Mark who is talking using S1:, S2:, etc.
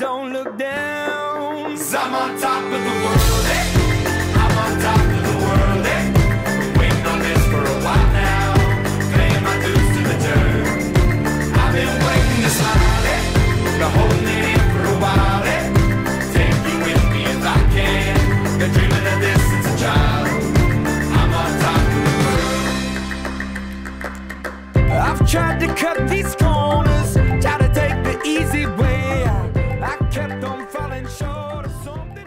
S1: don't look down.
S2: Cause I'm on top of the world, hey. I'm on top of the world, hey. Been waiting on this for a while now. Paying my dues to the dirt. I've been waiting to smile, eh? hey. Been holding it in for a while, hey. Take you with me if I can. Been dreaming of this since a child. I'm on top of the world.
S1: I've tried to cut these. something